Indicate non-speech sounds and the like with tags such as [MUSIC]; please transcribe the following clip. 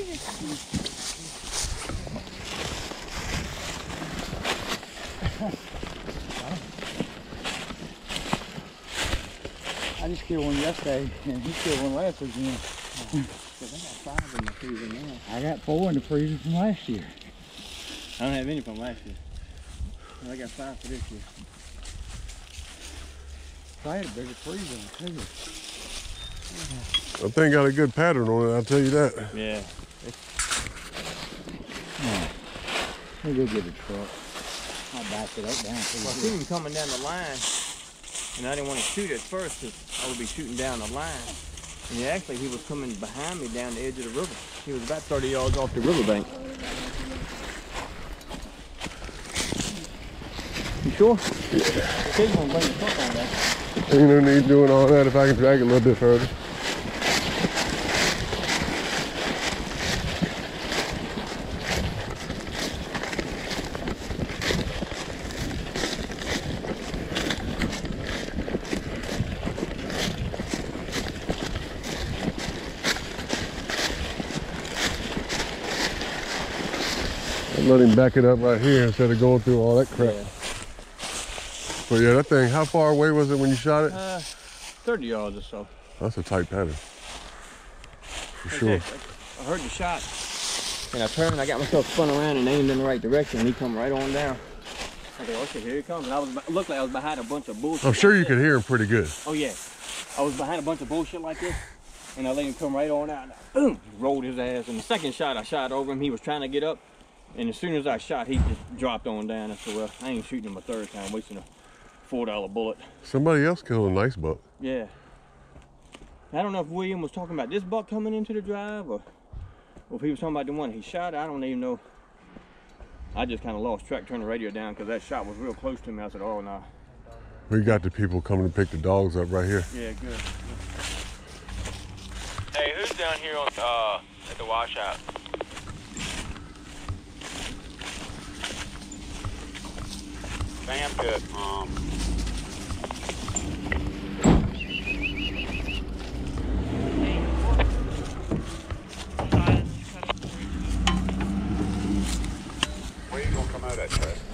I just killed one yesterday, [LAUGHS] and he killed one last again. I, got five in the freezer now. I got four in the freezer from last year. I don't have any from last year. Well, I got five for this year. So I had a bigger freezer too. That thing got a good pattern on it, I'll tell you that. Yeah. Let me go get a truck. I'll back it up down Well, I for seen him coming down the line, and I didn't want to shoot at first because I would be shooting down the line. And actually, he was coming behind me down the edge of the river. He was about 30 yards off the riverbank. You sure? He's gonna bring the truck on there. Ain't no need doing all that if I can drag it a little bit further. Let him back it up right here instead of going through all that crap. Yeah. But yeah, that thing, how far away was it when you shot it? Uh, 30 yards or so. That's a tight pattern. For That's sure. it. I heard the shot. And I turned, I got myself spun around and aimed in the right direction, and he come right on down. I go, okay, here he comes. And I was, looked like I was behind a bunch of bullshit. I'm sure like you this. could hear him pretty good. Oh yeah. I was behind a bunch of bullshit like this, and I let him come right on out. Boom, rolled his ass. And the second shot, I shot over him. He was trying to get up, and as soon as I shot, he just dropped on down. I said, well, I ain't shooting him a third time, wasting a four dollar bullet. Somebody else killed a nice buck. Yeah. I don't know if William was talking about this buck coming into the drive, or, or if he was talking about the one he shot. I don't even know. I just kind of lost track, turned the radio down because that shot was real close to me. I said, oh no. We got the people coming to pick the dogs up right here. Yeah, good. Hey, who's down here on uh at the washout? sand pit. Um, where you gonna come out at,